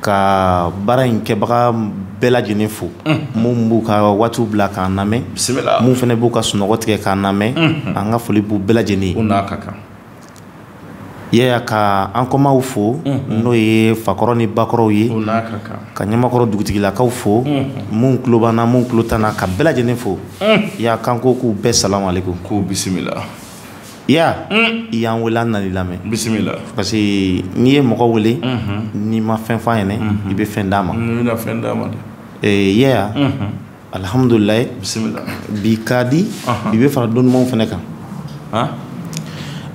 ka baara in kɛbaga bɛɛ lajɛlen fo minnu b'u ka waatiw bila k'an lamɛn minnu fana b'u ka sunɔgɔ tigɛ k'an lamɛn an ka foli b'u bɛɛ lajɛlen ka kan yɛya ka an kɔmaw fo n'o ye fakɔrɔ ni bakɔrɔw ye ka ɲamakɔrɔ dugutigilakaw fo minnu tulo banna minnu tulo tanana ka bɛɛ lajɛlen fo y'a kan ko k'u bɛɛ sa ale ko k'u bisimila i y'a mm. i y'an wele an nali lamɛn bisimila parce que n'i ye mɔgɔ wele mm-hmm. n'i ma fɛn f'a ɲɛnɛ mm-hmm. i bɛ fɛn d'a ma i mm, bɛna fɛn d'a ma dɛ i y'a ya mm-hmm. alhamdulilayi bisimila bi ka di uh-huh. bi bɛ fara don ɲumanw fɛnɛ kan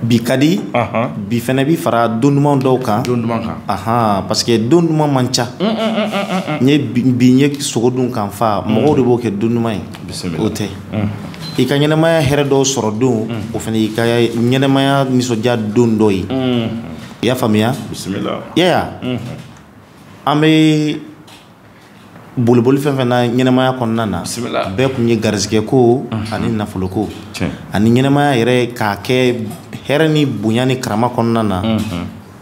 bi ka di uh-huh. bi fɛnɛ bi fara don ɲuman dɔw kan don ɲuman kan ahan parce que don ɲuman man ca mm, mm, n ye bi n ye sogo dun kan fa mɔgɔw de b'o kɛ don ɲuman ye o tɛ i ka ɲɛnɛmaya hɛrɛ dɔw sɔrɔ don o fana i ka ɲɛnɛmaya nisɔndiya don dɔ ye i y'a faamuya yaya an bɛ bolioli fɛn fɛn na ɲɛnɛmaya kɔnɔna na bɛɛ tun ye garisɛgɛ ko ani nafolo ko ani ɲɛnɛmaya yɛrɛ k'a kɛ hɛrɛ ni bonya ni kara kɔnɔna na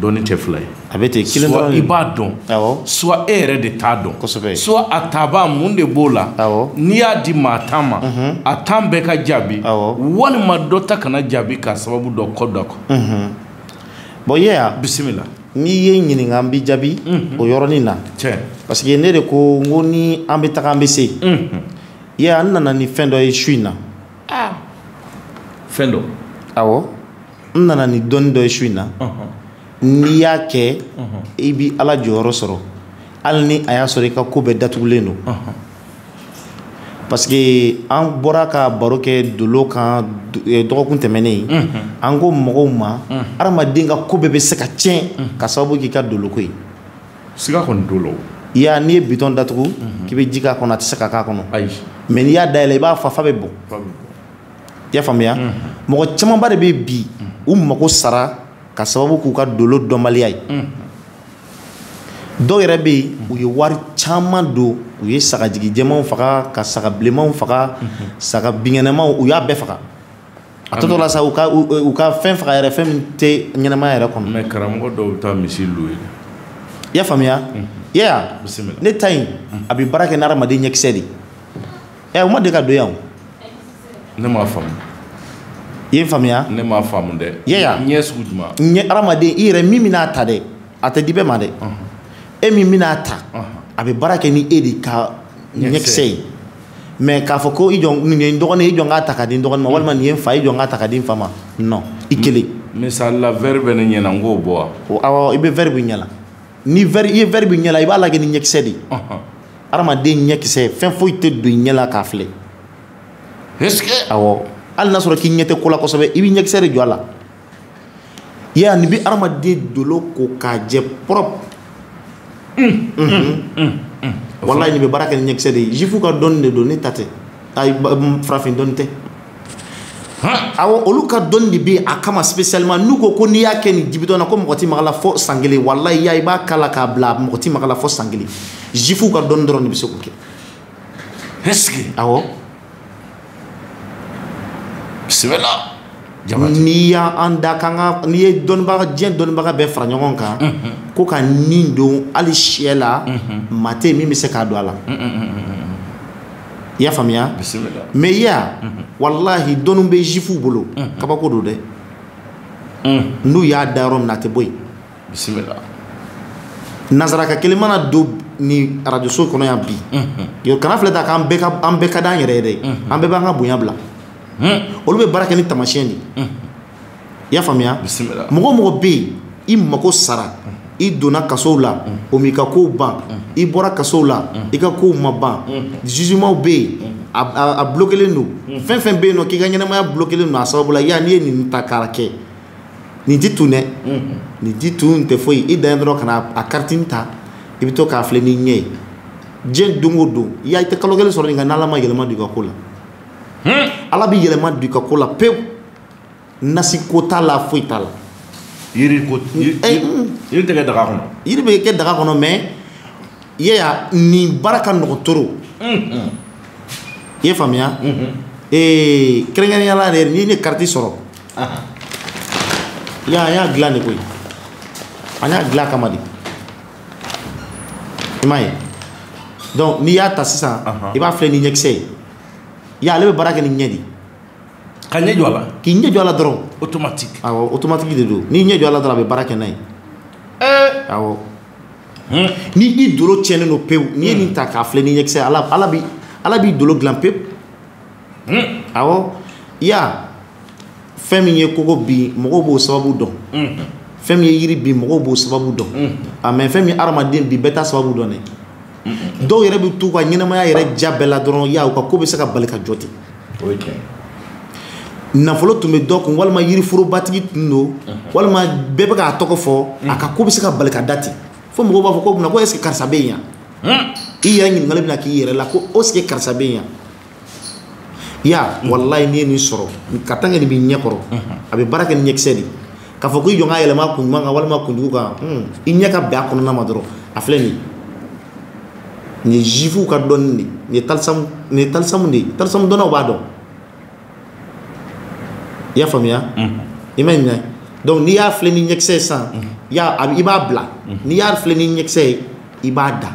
dɔnni tɛ fila ye a bɛ ten kelen dɔrɔn i b'a dɔn awɔ soit e yɛrɛ de t'a dɔn kosɛbɛ soit a taabaa mun de b'o la awɔ n'i y'a di maa tan ma mhm. a tan bɛɛ ka jaabi awɔ walima dɔ ta kana jaabi k'a sababu dɔ kɔ dɔ kɔ mhm. bɔn ye yan bisimila n'i ye n ɲininka n b'i jaabi mhm. o yɔrɔnin na tiɲɛ parce que ne de ko n ko ni an bɛ taga an bɛ se ye an nana ni fɛn dɔ ye su in na ah. fɛn dɔ awɔ n nana ni dɔnni dɔ ye su in na n'i y'a kɛ i bi ala jɔyɔrɔ sɔrɔ hali ni a y'a sɔrɔ i ka ko bɛɛ datugulen don parce que an bɔra ka baro kɛ dolo kan eh, dɔgɔkun tɛmɛnen an ko mɔgɔw ma adamaden ka ko bɛɛ bɛ se ka tiɲɛ ka sababu k'i ka doloko ye siga kɔni dolo i y'a n'i ye bitɔn datugu k'i bɛ ji k'a kɔnɔ a tɛ se ka k'a kɔnɔ ayi mɛ n'i y'a dayɛlɛ i b'a fa fa bɛ bɔn i y'a faamuya mɔgɔ camanba de bɛ bi u mago sara ka sababu k'u ka dolo dɔnbaliya ye dɔw yɛrɛ bɛ yen u ye wari caman don u ye sagajigi jɛmanw faga ka saga bilenmanw faga saga binkɛnɛmaw u y'a bɛɛ faga a tɔtɔ la sa u ka u ka fɛn faga yɛrɛ fɛn min tɛ ɲɛnɛmaya yɛrɛ kɔnɔ mɛ karamɔgɔ dɔw bɛ taa misi lu ye i y'a faamuya i y'a ye ne ta in a bɛ baara kɛ ni hadamaden ɲɛkisɛ de ye ɛ eh, u ma deli ka don yan o ne m'a faamu i ye faamuya ne m'a faamu dɛ yɛya ɲɛ sugu jumɛn ɲɛ hadamaden i yɛrɛ min bɛna ta dɛ a tɛ di bɛɛ ma dɛ e min bɛna ta a bɛ baara kɛ ni e de ka ɲɛkisɛ ye mɛ k'a fɔ ko i jɔ nin ye n dɔgɔnin ye i jɔ n k'a ta ka di n dɔgɔnin ma walima nin ye n fa ye i jɔ n k'a ta ka di n fa ma non i kelen misali la vɛri bɛ ne ɲɛ na n k'o bɔ wa awɔ i bɛ vɛri b'i ɲɛ la ni vɛri i ye vɛri b'i ɲɛ la i b'a lajɛ ni ɲɛkisɛ de ye hadamaden ɲɛkisɛ fɛn foyi tɛ don i ɲɛ la k'a filɛ awɔ hali n'a sɔrɔ k'i ɲɛ tɛ ko la kosɛbɛ i b'i ɲɛkisɛ de jɔ a la ya nin bɛ hadamaden dolo ko k'a jɛ propre walayi nin bɛ baara kɛ ni ɲɛkisɛ de ye jifu ka dɔnni de don ne ta tɛ farafin dɔnni tɛ awo olu ka dɔnni de bɛ a kama spécialement n'u ko ko n'i y'a kɛ nin jibidɔn na ko mɔgɔ ti maga la fo san kelen walayi i y'a i b'a k'a la k'a bila mɔgɔ ti maga la fo san kelen jifuw ka dɔnni dɔrɔn de bɛ se k'o kɛ ɛseke awɔ sɛbɛla n'i y'an da k'an ka n'i ye dɔnnibaga diɲɛ dɔnnibaga bɛɛ fara ɲɔgɔn kan ko ka nin don hali sɛ la maa tɛ yen min bɛ se k'a don a la i y'a faamuya mɛ ya walahi dɔnni bɛ zifuw bolo kabako don dɛ n'u y'a da yɔrɔ min na a tɛ bɔ yen nanzaraka kelen mana don ni arajoso kɔnɔ yan bi yɔrɔ kana filɛ ta k'an bɛɛ ka d'an yɛrɛ ye dɛ an bɛɛ b'an ka bonya bila olu bɛ baara kɛ ni tamasiyɛn de ye i y'a faamuya mɔgɔ mɔgɔ bɛ yen i mago sara i donna kasow la o m'i ka kow ban i bɔra kasow la i ka kow ma ban jugemanw bɛ yen a bulokelen don fɛn fɛn bɛ yen nɔ k'i ka ɲɛnamaya bulokelen don a sababu la y'a n'i ye nin ta k'a kɛ nin ji tun dɛ nin ji tun tɛ foyi i dan ye dɔrɔn ka na a karitini ta i bɛ to k'a filɛ n'i ɲɛ ye diɲɛ don o don i y'a i tɛ kalo kelen sɔrɔ nin ka n'ala ma yɛlɛma don i ka ko la ala bɛ yɛlɛma don i ka ko la pewu nasiko t'a la foyi t'a la yiri ko yiri eh, mm. tɛ kɛ daga kɔnɔ yiri bɛ kɛ daga kɔnɔ mais yaya nin baara ka nɔgɔn toro i mm-hmm. ye faamuya mm-hmm. eh, kɛrɛnkɛrɛnnenya la yɛrɛ n'i ye ne kariti sɔrɔ ya an y'a dilan de koyi an y'a dilan kama de i m'a ye donc n'i y'a ta sisan i b'a filɛ ni ɲɛkisɛ ye ya ale bɛ baara kɛ ni ɲɛ de ye ka ɲɛ jɔ a la k'i ɲɛ jɔ a la dɔrɔn automatique awɔ automatique de don n'i ɲɛ jɔ a la dɔrɔn a bɛ baara kɛ n'a ye eh. awɔ hmm. ni i dolo tiɲɛnen don pewu n'i ye nin ta k'a filɛ ni ɲɛkisɛ ala ala bi ala b'i dolo dilan pewu hmm. awɔ i y'a fɛn min ye kogo bin mɔgɔw b'o sababu dɔn hmm. fɛn min ye yiri bin mɔgɔw b'o sababu dɔn a mɛ fɛn min ye hadamaden bin bɛɛ t'a sababu dɔn dɛ dɔw yɛrɛ bɛ t'u ka ɲɛnamaya yɛrɛ ja bɛɛ la dɔrɔn ya u ka ko bɛ se ka bali ka jɔ ten nafolo tun bɛ dɔ kun walima yiriforobatigi tun don walima bɛɛ bɛ k'a tɔgɔ fɔ a ka ko bɛ se ka bali ka da ten fo mɔgɔw b'a fɔ ko mun na ko est ce que karisa bɛ yen yan i yɛrɛ ɲininkali bɛna k'i yɛrɛ la ko est ce que karisa bɛ yen yan ya wallahi n'i ye nin sɔrɔ ka tan kɛ nin b'i ɲɛ kɔrɔ a bɛ baara kɛ ni ɲɛkisɛ de k'a fɔ ko i jɔ ka yɛlɛma kun ɲuman kan walima kunjugu kan i ɲɛ ka bɛn a kɔnɔna ma dɔrɔn a filɛ nin nin ye jifuw ka dɔnni de nin ye talisamu nin ye talisamu de ye talisamu dɔnnaw b'a dɔn i y'a faamuya i ma ɲinɛ donc n'i y'a filɛ ni ɲɛkisɛ ye sisan i b'a bila n'i y'a filɛ ni ɲɛkisɛ ye i b'a da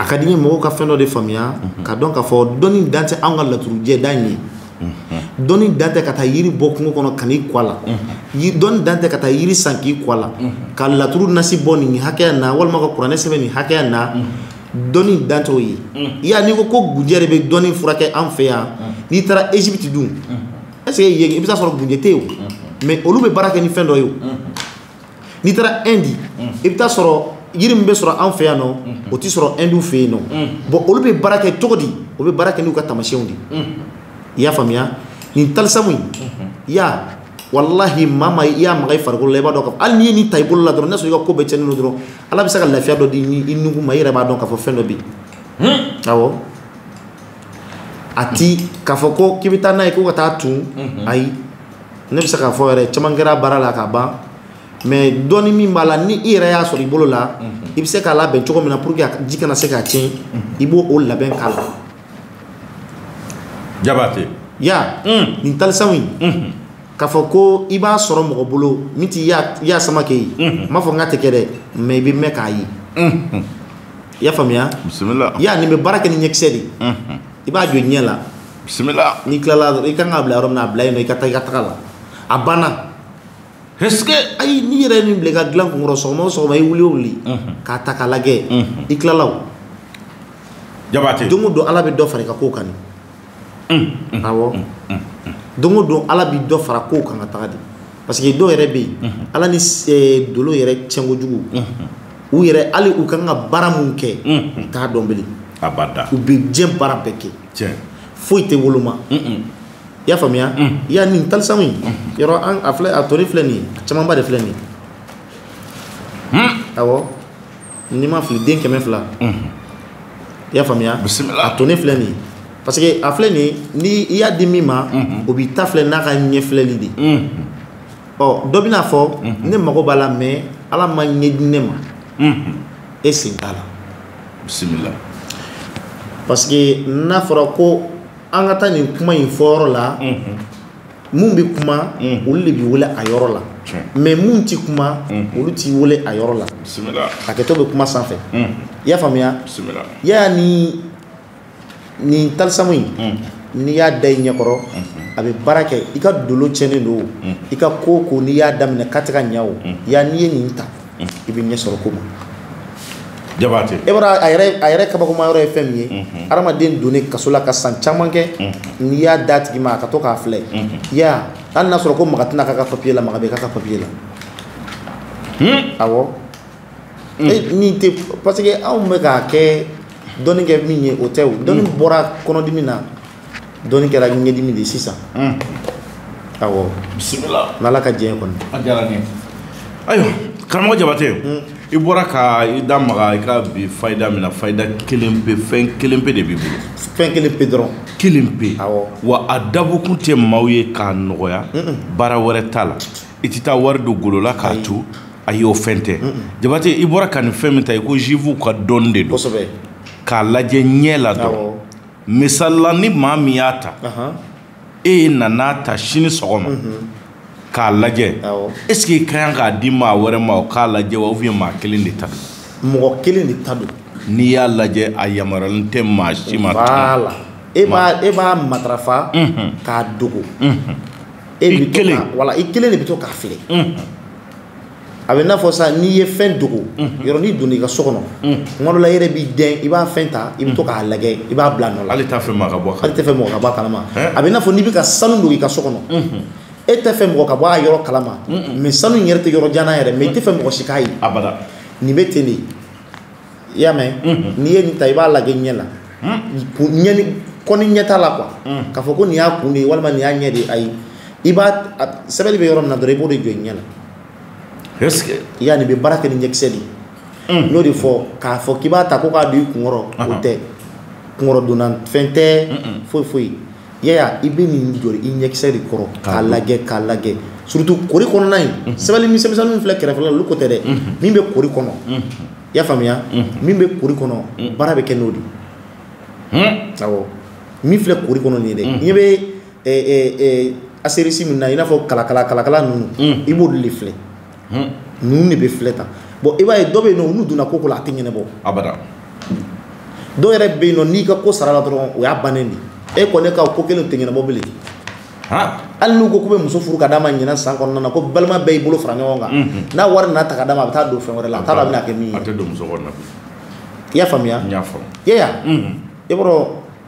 a ka di n ye mɔgɔw ka fɛn dɔ de faamuya ka dɔn k'a fɔ dɔnni dan tɛ anw ka laturujɛ dan ye dɔnni dan tɛ ka taa yiri bɔ kungo kɔnɔ ka n'i kɔ a la dɔnni dan tɛ ka taa yiri san k'i kɔ a la ka laturu nasi bɔ nin hakɛya na walima ka kuranɛ sɛbɛn nin hakɛya na dɔnni dan t'o ye i y'a n'i ko ko gunjɛ de bɛ dɔnni furakɛ an fɛ yan n'i taara Égypte dun est-ce que yen i bɛ taa sɔrɔ gunjɛ tɛ yen o mais olu bɛ baara kɛ ni fɛn dɔ ye o n'i taara indi i bɛ taa sɔrɔ yiri min bɛ sɔrɔ an fɛ yan nɔ o tɛ sɔrɔ indiw fɛ yen nɔ bɔn olu bɛ baara kɛ cogo di o bɛ baara kɛ n'u ka tamasiyɛnw de i y'a faamuya nin talisamu in ya walahi maa maa i y'a maga i farikolo la i b'a dɔn ka hali n'i ye nin ta i bolo la dɔrɔn n'a sɔrɔ i ka ko bɛɛ cɛnnen don dɔrɔn ala bɛ se ka lafiya dɔ di i nugu ma i yɛrɛ b'a dɔn k'a fɔ fɛn dɔ bɛ yen awɔ a ti k'a fɔ ko k'i bɛ taa n'a ye ko ka taa tun ayi ne bɛ se k'a fɔ yɛrɛ caman kɛra baara la ka ban mais dɔɔni min b'a la ni i yɛrɛ y'a sɔrɔ i bolo la i bɛ se k'a labɛn cogo min na pour que ji kana se ka tiɲɛ i b'o o labɛn k'a la. jabate. ya nin talisanw ye. k'a fɔ ko i b'a sɔrɔ mɔgɔ bolo min t'i y'a sama kɛ ye n m'a fɔ n k'a tɛ kɛ dɛ mais i bɛ mɛn k'a ye. i y'a faamuya. bisimila. ya nin bɛ baara kɛ ni ɲɛkisɛ de ye. i b'a jɔ i ɲɛ la. bisimila n'i tilala dɔrɔn i kan k'a bila yɔrɔ min na a bila yen nɔ i ka taa i ka taga la a banna ɛseke ayi n'i yɛrɛ ye min bila i ka dilan kunkɔrɔ sɔgɔma o sɔgɔma i wuli o wuli k'a ta k'a lajɛ i tilala o jabate don o don ala bɛ dɔ fara i ka kow kan de awɔ don o don ala bɛ dɔ fara kow kan ka taga de parce que dɔw yɛrɛ bɛ yen ala ni eh, dolo yɛrɛ cɛnko jugu u yɛrɛ hali u kan ka baara mun kɛ u t'a dɔn bilen abada u bɛ diɲɛ baara bɛɛ kɛ tiɲɛ foyi tɛ woloma i y'a faamuya i y'a nin talisamu in yɔrɔ an a filɛ a tori filɛ nin ye a camanba de filɛ nin ye awɔ n'i ma fili den kɛmɛ fila i y'a faamuya a toni filɛ nin ye parce que a filɛ nin ye ni i y'a di min ma o b'i ta filɛ n'a ka ɲɛfilɛli de ɔ dɔ bɛna fɔ ne mago b'a la mais ala ma ɲɛ di ne ma e sen t'a la bisimila parce que n'a fɔra ko an ka taa nin kuma in fɔ yɔrɔ la mun bɛ kuma olu de bɛ wele a yɔrɔ la mais mun tɛ kuma olu t'i wele a yɔrɔ la hakɛto bɛ kuma sanfɛ i y'a faamuya yaya ni nin talisamu in mm. n'i y'a da i ɲɛkɔrɔ mm-hmm. a bɛ baara kɛ i ka dolo tiɲɛnen don mm. i ka ko ko n'i y'a daminɛ k'a tɛ ka ɲa o mm. ya n'i ye nin ta i bɛ ɲɛ sɔrɔ ko ma jabate e b'a a yɛrɛ a yɛrɛ kabakoma yɔrɔ ye fɛn min ye mm-hmm. hadamaden donnen kaso la ka san caman kɛ mm-hmm. n'i y'a da tigi ma a ka to k'a filɛ ya hali n'a sɔrɔ ko maga tɛna k'a ka papiye la maga bɛ k'a ka papiye la hmm? awɔ N'i tɛ pa que anw bɛ k'a kɛ dɔnni kɛ min ye o tɛ dɔnni bɔra kɔnɔdimi na dɔnni kɛra ɲɛdimi de sisan bisimila ala ka diɲɛ kɔnɔ ayiwa karamɔgɔ jabatɛ i bɔra ka i da makan i ka bi fa da min fa da kelen pe fɛn kelen pe de b'i bolo fɛn kelen pe dɔrɔn kelen pe wa a dabɔkun tɛ maaw ye k'a nɔgɔya baara wɛrɛ t'a la i tɛ taa wari don golola k'a to ayi o fɛn tɛ jabate i bɔra ka nin fɛn min ta i ko juifuw ka dɔnni de don k'a lajɛ ɲɛ la dɔrɔn misali la ni maa min y'a ta e nana ta sini sɔgɔma k'a lajɛ est ce que i ka kan k'a di maa wɛrɛ ma o k'a lajɛ wa ubiyɛn maa kelen de ta don mɔgɔ kelen de ta don n'i y'a lajɛ a yamaruyalen tɛ maa si ma voilà e b'a e b'a matarafa k'a dogo e bɛ to ka wala i kelen de bɛ to k'a feere a bɛ n'a fɔ sa n'i ye fɛn dogo yɔrɔ n'i donna i ka so kɔnɔ kuma dɔ la i yɛrɛ b'i dɛn i b'a fɛn ta i bɛ to k'a lajɛ i b'a bila nɔ la ale t'a fɛ mɔgɔ ka bɔ ale tɛ fɛ mɔgɔ ka bɔ a kalama a bɛ n'a fɔ n'i bɛ ka sanu don i ka so kɔnɔ e tɛ fɛ mɔgɔ ka bɔ a yɔrɔ kalama mɛ sanu in yɛrɛ tɛ yɔrɔ jan yɛrɛ mɛ i tɛ fɛ mɔgɔ si k'a ye abada nin bɛ ten de i y'a mɛn mhm. n'i ye nin ta i b'a lajɛ ɲɛ la ɲɛni kɔni ɲɛ t'a la kuwa k'a fɔ ko nin y'a kun de ye walima nin y'a ɲɛ de ye ayi i b'a sɛbɛnni bɛ yɔrɔ min na dɔrɔn i b'o de jɔ i ɲɛ la i y'a nin bɛ baara kɛ ni ɲɛkisɛ de ye n y'o de fɔ k'a fɔ k'i b'a ta ko k'a don i kunkɔrɔ o tɛ kunkɔrɔdonna fɛn tɛ foyi foyi yaya i bɛ nin jɔ i ɲɛkisɛ de kɔrɔ k'a lajɛ k'a lajɛ surtout kori kɔnɔna in mhm. sɛbɛnni misɛnmisɛnninw filɛ kɛrɛfɛ la olu ko tɛ dɛ mhm. min bɛ kori kɔnɔ mhm. i y'a faamuya min bɛ kori kɔnɔ baara bɛ kɛ n'o de ye hmm. awɔ min filɛ kori kɔnɔ nin ye dɛ ɲɛ bɛ eh, eh, eh, aserisi min na i n'a fɔ kalakala kalakala ninnu i b'olu de filɛ ninnu de bɛ filɛ tan bon i b'a ye dɔ bɛ yen nɔ n'u donna ko ko la a tɛ ɲɛnabɔ abada dɔw yɛrɛ bɛ yen nɔ n'i ka ko sara la dɔrɔn o y'a bannen de e kɔni ka ko kelen tɛ ɲɛnabɔ bilen hali n'u ko k'u bɛ muso furu ka d'a ma ɲinɛ san kɔnɔna na ko balima bɛɛ y'i bolo fara ɲɔgɔn kan n'a wari nana ta ka d'a ma a bɛ taa don fɛn wɛrɛ la a t'a dɔn a bɛna kɛ min ye i y'a faamuya i y'a faamu ya ya i b'a dɔn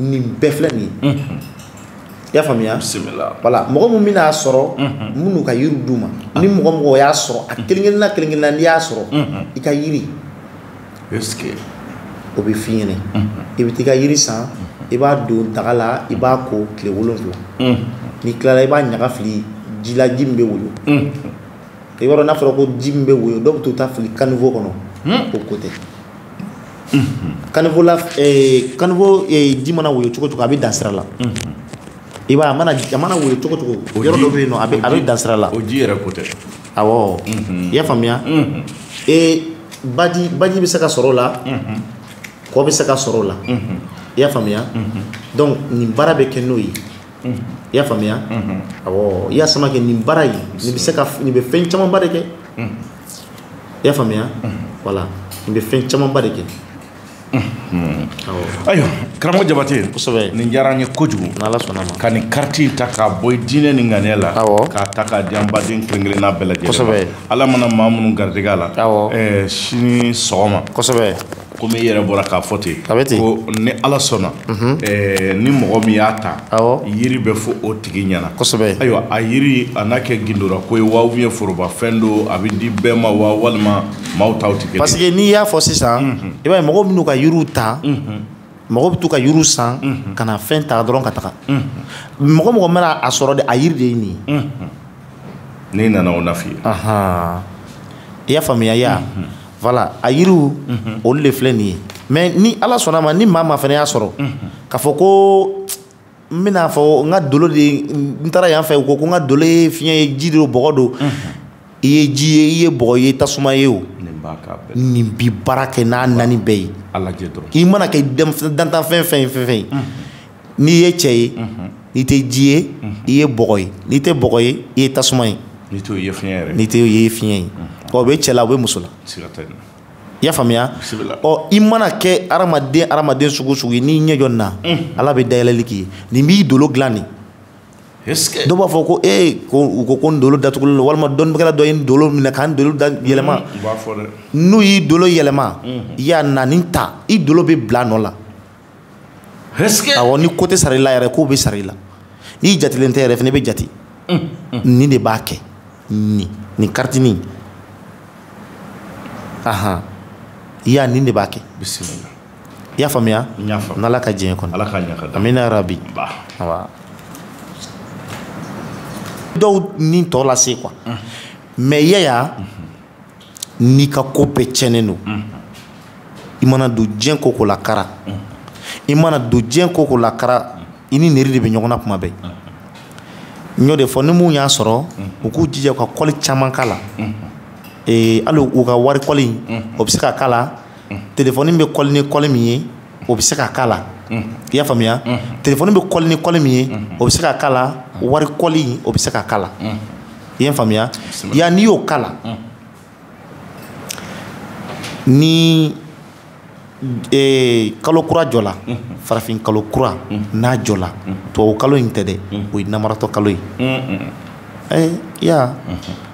nin bɛɛ filɛ nin ye i y'a faamuya wala mɔgɔ min bɛna'a sɔrɔ minnu ka yiri d'u ma ni mɔgɔ mɔgɔ y'a sɔrɔ a kelen kelenna kelen kelenna n'i y'a sɔrɔ i ka yiri o bɛ fi ɲini i bɛ taa i ka yiri san i b'a don daga la i b'a ko tile wolonwula n'i tilala i b'a ɲaga fili jila ji min bɛ woyo i yɔrɔ n'a fɔra ko ji min bɛ woyo dɔw bɛ to taa fili kanfɔ kɔnɔ o ko tɛ kanko la kanko ji mana wo cogo cogo a bɛ dansira la i b'a mana a mana wo cogo cogo yɔrɔ dɔ bɛ yen a bɛ dansira la o ji yɛrɛ ko tɛ awɔ i y'a faamuya ee baji baji bɛ se ka sɔrɔ o la kɔ bɛ se ka sɔrɔ o la i y'a faamuya donc nin baara bɛ kɛ n'o ye i y'a faamuya awɔ i y'a sama kɛ nin baara ye nin bɛ se ka nin bɛ fɛn camanba de kɛ i y'a faamuya wala n bɛ fɛn camanba de kɛ ayiwa karamɔgɔ jabate kosɛbɛ nin diyara an ye kojugu n'ala sɔnna ma ka nin kariti ta k'a bɔ diinɛ ni ŋaniya la awɔ k'a ta k'a di an baden kelen-kelenna bɛɛ lajɛlen kosɛbɛ ala mana maa minnu garijɛgɛ a la awɔ sini sɔgɔma kosɛbɛ komi i yɛrɛ bɔra k'a fɔ ten a bɛ ten ko ni ala sɔnna mhm. eh, ni mɔgɔ min y'a ta yiri bɛ fɔ o tigi ɲɛna kosɛbɛ ayiwa a yiri a n'a kɛ gindora ko ye wa ou bien foroba fɛn don a bɛ di bɛɛ ma wa walima maaw taw tɛ kelen parce que n'i y'a fɔ sisan mhm. i b'a ye mɔgɔw bɛn'u ka yiriw ta mhm. mɔgɔw bɛ t'u ka yiriw san ka na fɛn ta dɔrɔn ka taga mɔgɔ mɔgɔ mana a sɔrɔ de a yiri de ye nin ye n'i nana o na f'i ye ahan i y'a faamuya ya mhm. voilà a yiriw mhm. olu de filɛ nin ye mais ni ala sɔnna ma ni maa ma fana y'a sɔrɔ mhm. k'a fɔ ko n bɛna fɔ n ka dolo de n taara yan fɛ u ko ko n ka dolo ye fiɲɛ ye ji de don bɔgɔ don i ye ji ye i ye bɔgɔ ye tasuma ye o nin bi baara kɛ n'a nani bɛɛ ye i mana kɛ dantanfɛn fɛn ye fɛn fɛn ye n'i ye cɛ ye n'i tɛ ji ye i ye bɔgɔ ye n'i tɛ bɔgɔ ye i ye tasuma ye n'i t'o ye fiɲɛ yɛrɛ n'i t'o ye fiɲɛ ye ɔ o bɛ cɛ la o bɛ muso la i y'a faamuya ɔ i mana kɛ hadamaden hadamaden sugu sugu ye n'i ɲɛ jɔ nin na ala bɛ dayɛlɛli k'i ye nin b'i dolo dilan de dɔw b'a fɔ ko ee ko u ko ko n dolo datugulen don walima dɔnnikɛla dɔ ye n dolo minɛ ka n dolo da yɛlɛma n'u y'i dolo yɛlɛma i y'a naani ta i dolo bɛ bila nɔ la awɔ ni ko tɛ sara i la yɛrɛ k'o bɛ sara i la n'i jatilen tɛ yɛrɛ fana i bɛ jate nin de b'a kɛ nin nin karitinin ahan i y'a nin de b'a kɛ bisimila i y'a faamuya n'ala ka diɲɛ kɔnɔ amina rabi awa dɔw ni tɔ lase quoi mais yaya n'i ka ko bɛɛ tiɲɛnen don i mana don diɲɛ ko ko lakara i mana don diɲɛ ko ko lakara i ni neri de bɛ ɲɔgɔn na kuma bɛɛ n y'o de fɔ ni mun y'a sɔrɔ u k'u jija u ka kɔli caman k'a la hali u ka wari kɔli o bɛ se ka k'a la telefɔni bɛ kɔli ni kɔli min ye o bɛ se ka k'a la i y'a faamuya telefɔni bɛ kɔli ni kɔli min ye o bɛ se ka k'a la wari kɔli o bɛ se ka k'a la i ye faamuya ya n'i y'o k'a la ni kalo kura jɔla farafin kalo kura n'a jɔla tubabu kalo in tɛ dɛ o ye namaratɔ kalo ye ya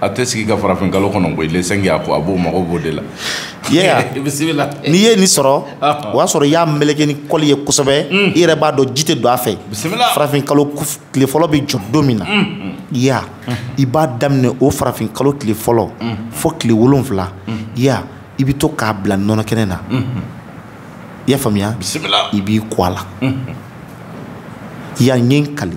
a tɛ sigi ka farafin kalo kɔnɔ koyi le sɛnki a ko a b'o mago b'o de la yeah. bisimila n'i ye nin sɔrɔ o y'a sɔrɔ i y'a meleke ni kɔli ye kosɛbɛ i yɛrɛ b'a dɔn ji tɛ don a fɛ farafin kalo tile fɔlɔ bɛ jɔ don min na ya i b'a daminɛ o farafin kalo tile fɔlɔ fo tile wolonfila ya i bɛ to k'a bila nɔnɔ kɛnɛ na i y'a faamuya i b'i kɔ a la ya n ye n kali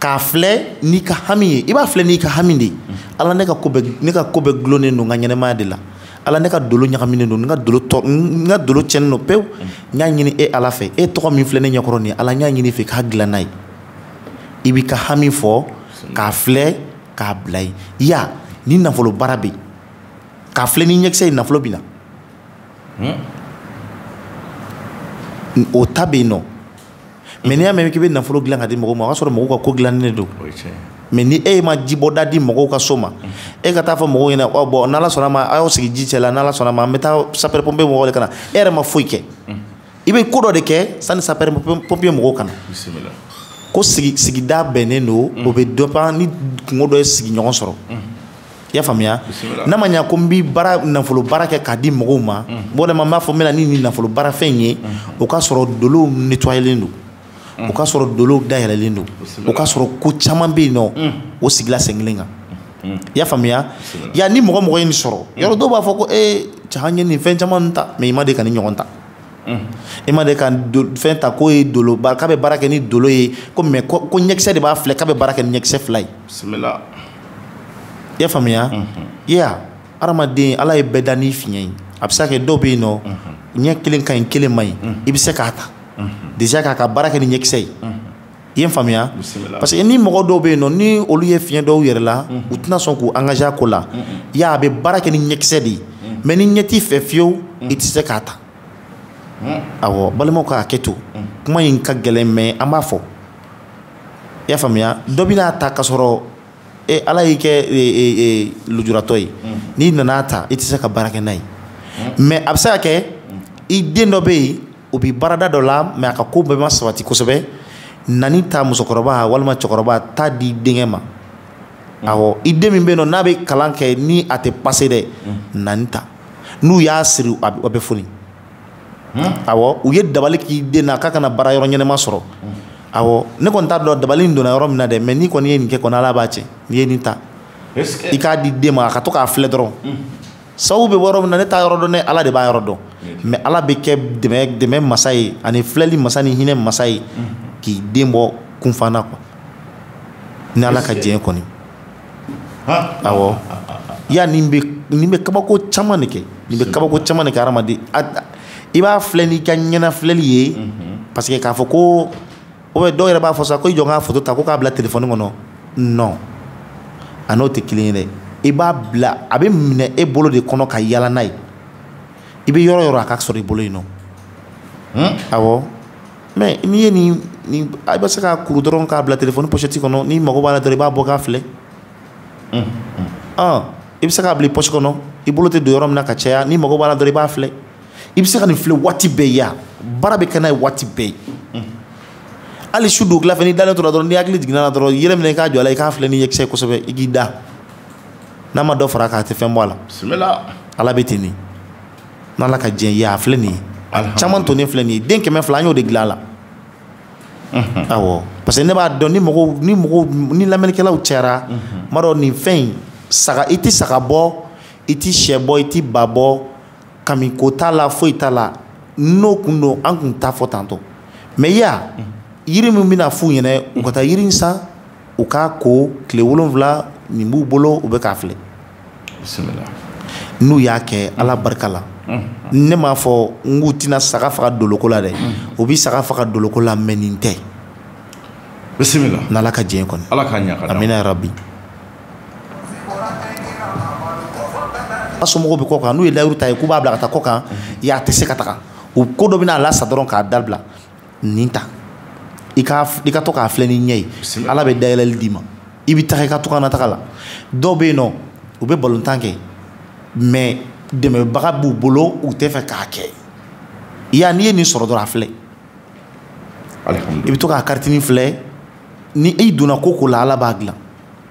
k'a filɛ n'i ka hami ye i b'a filɛ n'i ka hami de ye ala ne ka ko bɛɛ ne ka ko bɛɛ dulonnen don n ka ɲɛnɛmaya de la ala ne ka dolo ɲagaminen don n ka dolo tɔ n ka dolo cɛnnen don pewu n y'a ɲini e ala fɛ e tɔgɔ min filɛ ne ɲɛkɔrɔ nin ye ala n y'a ɲini fɛ k'a dilan n'a ye i b'i ka hami fɔ k'a filɛ k'a bila ye ya ni nafolo baara bɛ yen k'a filɛ ni ɲɛkisɛ ye nafolo bɛ na o ta bɛ yen nɔ mɛ n'i y'a mɛn k'i bɛ nafolo dilan ka di mɔgɔw ma o y'a sɔrɔ mɔgɔw ka ko dilannen de don mɛ ni e ma jibɔda di mɔgɔw ka so ma e ka taa fɔ mɔgɔw ɲɛna ɔ bɔn n'ala sɔnna ma a y'aw sigi ji cɛ la n'ala sɔnna ma an bɛ taa sapɛrɛ pɔnpe mɔgɔw de kana e yɛrɛ ma foyi kɛ i bɛ ko dɔ de kɛ sani sapɛrɛ pɔnpe mɔgɔw kana ko sigida bɛnnen don o bɛ dɔ ni kungo dɔ ye sigiɲɔgɔn sɔrɔ i y'a faamuya n'a ma ɲa ko n b'i baara nafolo baara kɛ k'a di mɔgɔw ma walima n b'a fɔ n bɛna ni nin nafolo baarafɛn ye o k'a sɔrɔ dolow netwayelen don o k'a sɔrɔ dolow dayɛlɛlen don o k'a sɔrɔ ko caman bɛ yen nɔ o sigila sen kelen kan i y'a faamuya ya ni mɔgɔ mɔgɔ ye nin sɔrɔ yɔrɔ dɔw b'a fɔ ko ee cahan ye nin fɛn caman ta mɛ i ma de ka ni ɲɔgɔn ta i ma de ka fɛn ta k'o ye dolo k'a bɛ baara kɛ ni dolo ye ko mɛ ko ɲɛkisɛ de b'a filɛ k'a bɛ baara kɛ ni ɲɛkisɛ fila ye i y'a faamuya ya hadamaden ala ye bɛɛ da n'i fiɲɛ ye a bɛ se ka kɛ dɔw bɛ yen nɔ ɲɛ kelen ka ɲi kelen ma ɲi i bɛ se k'a ta déjà k'a ka baara kɛ ni ɲɛkisɛ ye i ye n faamuya parce que ni mɔgɔ dɔw bɛ yen nɔ ni olu ye fiɲɛ dɔw yɛrɛ la u tɛna sɔn k'u engagé a ko la ya a bɛ baara kɛ ni ɲɛkisɛ de ye mais ni ɲɛ t'i fɛ fiyewu i tɛ se k'a ta awɔ balimaw ka hakɛ to kuma in ka gɛlɛn mais an b'a fɔ i y'a faamuya dɔ bɛna ta ka sɔrɔ e ala y'i kɛ e, e, e, lujuratɔ ye mm. n'i nana ta i tɛ se ka baara kɛ n'a ye mm. mɛ a bɛ se ka kɛ mm. i den dɔ bɛ yen o bɛ baarada dɔ la mɛ a ka ko bɛɛ ma sabati kosɛbɛ nani ta musokɔrɔba walima cɛkɔrɔba ta di denkɛ ma awɔ i den min bɛ yen nɔ n'a bɛ kalan kɛ ni a tɛ pase dɛ nani ta n'u y'a siri a bɛ foni awɔ u ye dabali k'i den na k'a kana baara yɔrɔ ɲɛnɛma sɔrɔ awɔ ne kɔni t'a dɔn dabali in donna yɔrɔ min na dɛ mɛ n'i kɔni ye nin kɛ kɔni ala b'a cɛ n'i ye nin ta i k'a di den ma a ka to k'a filɛ dɔrɔn sabu bɛ bɔ yɔrɔ min na ne t'a yɔrɔ dɔn ne ala de b'a yɔrɔ dɔn mɛ ala bɛ kɛ dɛmɛ dɛmɛ masa ye ani filɛli masa ni hinɛ masa ye k'i den bɔ kunfana kuwa ni ala ka diɲɛ kɔni awɔ ya nin bɛ nin bɛ kabako caman de kɛ nin bɛ kabako caman de kɛ hadamaden i b'a filɛ n'i ka ɲɛnafilɛli ye mhm. parce que k'a fɔ ko o bɛ dɔw yɛrɛ b'a fɔ sa ko i jɔ n k'a foto ta ko k'a bila telefɔni kɔnɔ non a n'o tɛ kelen ye dɛ i b'a bila a bɛ minɛ e bolo de kɔnɔ ka yaala n'a ye i bɛ yɔrɔ yɔrɔ a ka sɔrɔ i bolo yen nɔ awɔ. mɛ n'i ye nin nin i bɛ se ka kuru dɔrɔn k'a bila telefɔni pɔsɛti kɔnɔ n'i mago b'a la dɔrɔn i b'a bɔ k'a filɛ i bɛ se k'a bila i pɔsi kɔnɔ i bolo tɛ don yɔrɔ min na ka caya n'i mago b'a la dɔrɔn i b'a filɛ i bɛ se ka nin filɛ waati bɛɛ ya baara bɛ kɛ n'a ye waati bɛɛ hali su don tila fɛ n'i dalen tora dɔrɔn n'i hakili jiginna na dɔrɔn yɛlɛ minɛ i k'a jɔ a la i k'a filɛ ni yɛkisɛ kosɛbɛ i k'i da n'a ma dɔ fara k'a tɛ fɛn bɔ a la ala bɛ ten nin n'ala ka diɲɛ ye a filɛ nin ye caman tonnen filɛ nin ye den kɛmɛ fila an y'o de dilan a la mhm. awɔ parce que ne b'a dɔn ni mɔgɔw ni mɔgɔw ni lamɛnnikɛlaw cayara n mhm. b'a dɔn nin fɛn in saga i tɛ saga bɔ i tɛ sɛ bɔ i tɛ ba bɔ kamiko t'a la foyi t'a la n'o kun don an kun t'a fɔ tantɔ mɛ ya mhm. yiri min bɛna f'u ɲɛna u ka taa yiri in san u k'a ko tile wolonwula min b'u bolo u bɛ k'a filɛ n'u y'a kɛ ala barika la ne m'a fɔ n k'u tɛna saga faga doloko la dɛ u bɛ saga faga doloko la mɛ nin tɛ bisimila n'ala ka diɲɛ kɔnɔ ala k'a ɲa amina yarabi a somɔgɔw bɛ kɔ kan n'u ye layiru ta ye k'u b'a bila ka taa kɔ kan y'a tɛ se ka taga u ko dɔ bɛna a lasa dɔrɔn k'a dabila nin ta i ka i ka to k'a filɛ ni ɲɛ ye ala bɛ dayɛlɛli d'i ma i bɛ taga i ka to kana taga la dɔw bɛ yen nɔ u bɛ balontan kɛ mɛ dɛmɛbaga b'u bolo u tɛ fɛ k'a kɛ i y'a n'i ye nin sɔrɔ dɔrɔn a filɛ i bɛ to k'a karitini filɛ ni i donna ko ko la ala b'a dilan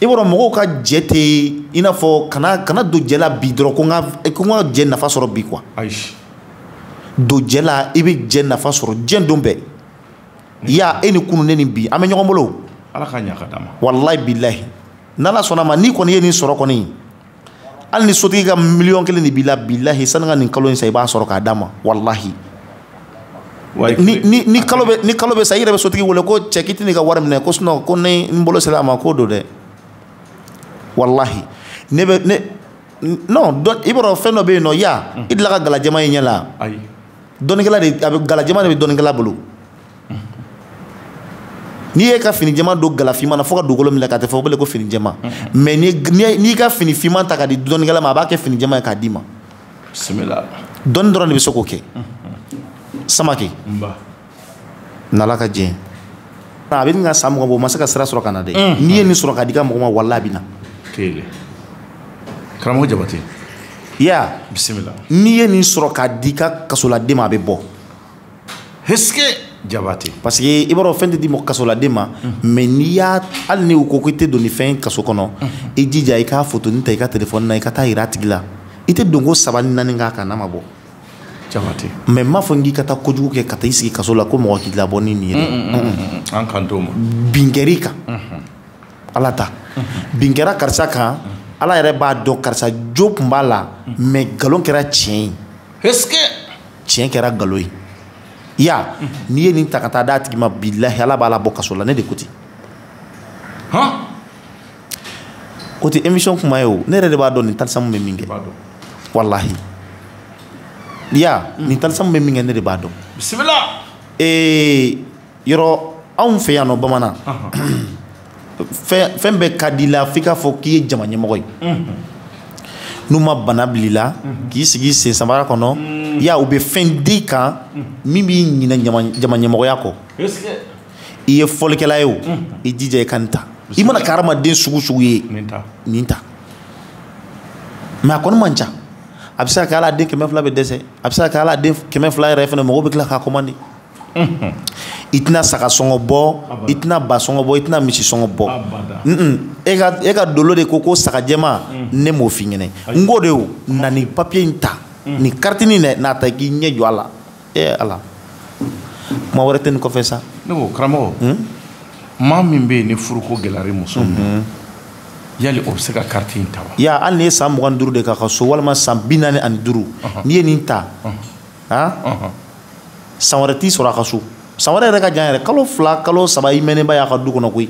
i b'a dɔn mɔgɔw ka jɛ tɛ i n'a fɔ kana kana don jɛ la bi dɔrɔn ko n ka ko n ka jɛ nafa sɔrɔ bi kuwa ayi don jɛ la i bɛ jɛ nafa sɔrɔ diɲɛ don bɛɛ ya e ni kunun ne ni bi an bɛ ɲɔgɔn bolo ala ka ɲa ka d'a ma walayi bilahi n'ala sɔnna ma n'i kɔni ye nin sɔrɔ kɔni hali ni sotigi ka miliyɔn kelen de b'i la bilahi sani ka nin kalo in sa i b'a sɔrɔ k'a d'a ma walahi ni ni ni kalo bɛ ni kalo bɛ sa i yɛrɛ bɛ sotigi wele ko cɛ k'i tɛna i ka wari minɛ ko sinɔn ko ne n bolo sera a ma k'o don dɛ walahi ne bɛ ne non dɔ i b'a dɔn fɛn dɔ bɛ yen nɔ ya i delila ka galajɛma ye ɲɛ la ayi dɔnnikɛla de a bɛ gala jama de bɛ dɔnnikɛla bolo n'i ye ka fini jɛman don gala finman na fo ka dugukolo minɛ ka tɛ fɔ ko ko fini jɛman mɛ n'i ka fini finman ta ka di dɔnnikɛla ma a b'a kɛ fini jɛman ye k'a d'i ma dɔnni dɔrɔn de bɛ se k'o kɛ samake nala ka jɛn a bɛ nin ka san mugan bɔ o ma se ka sira sɔrɔ ka na dɛ n'i ye nin sɔrɔ ka di ka mɔgɔ ma wala a bɛ na kele karamɔgɔ jabate ya bisimila n'i ye nin sɔrɔ ka di ka kasoladen ma a bɛ bɔ heske jabate parce que i b'a dɔn fɛn tɛ di mɔgɔ kasoladen ma mɛ n'i y'a hali ni u ko k'i tɛ don ni fɛn kaso kɔnɔ i jija i k'a fotoni ta i ka telefɔni na i ka taa yira a tigi la i tɛ donko saba ni naani k'a kan n'a ma bɔ mɛ n m'a fɔ n k'i ka taa kojugu kɛ ka taa i sigi kaso la ko mɔgɔ k'i labɔ ni nin ye dɛ mm, mm, mm, an kan t'o ma bin kɛr'i kan mm-hmm. ala ta mm-hmm. bin kɛra karisa kan mm-hmm. ala yɛrɛ b'a dɔn karisa jo tun b'a la mɛ nkalon kɛra tiɲɛ ye tiɲɛ kɛra nkalon ye ya n'i ye nin ta ka taa d'a tigi ma bilahi ala b'a labɔ kaso la ne de ko ten o tɛ émission kuma ye o ne yɛrɛ de b'a dɔn nin talisamu bɛ min kɛ walahi ya nin talisamu bɛ min kɛ ne de b'a dɔn bisimila ee yɔrɔ anw fɛ yan nɔ bamanan fɛn bɛɛ ka di la f'i k'a fɔ k'i ye jama ɲɛmɔgɔ ye n'u ma bana bili la k'i sigi sen samara kɔnɔ ya u bɛ fɛn di kan min b'i ɲinɛ jama ɲɛmɔgɔya kɔ i ye fɔlikɛla ye o i jija i ka nin ta i mana ka hadamaden sugu sugu ye nin ta nin ta mɛ a kɔni man ca a bɛ se ka kɛ ala den kɛmɛ fila bɛ dɛsɛ a bɛ se ka kɛ ala den kɛmɛ fila yɛrɛ fana mɔgɔw bɛ tila k'a kɔmandi i tɛna saga sɔngɔ bɔ i tɛna ba sɔngɔ bɔ i tɛna misi sɔngɔ bɔ e ka e ka dolo de ko ko saga jɛma mm. ne m'o f'i ɲɛna n ko de o na ni papiye in ta mm. nin karitinin dɛ n'a ta i k'i ɲɛ jɔ a la ee ala kuma wɛrɛ tɛ nin kɔfɛ sa ne ko karamɔgɔ hmm? maa min bɛ yen ni furuko gɛlɛyara muso ma hmm. yali o bɛ se ka kariti in ta wa ya hali ni ye san mugan ni duuru de k'a ka so walima san bi naani ani duuru n'i ye nin ta san wɛrɛ t'i sɔrɔ a ka so san wɛrɛ yɛrɛ ka jan yɛrɛ kalo fila kalo saba i mɛnnenba y'a ka du kɔnɔ koyi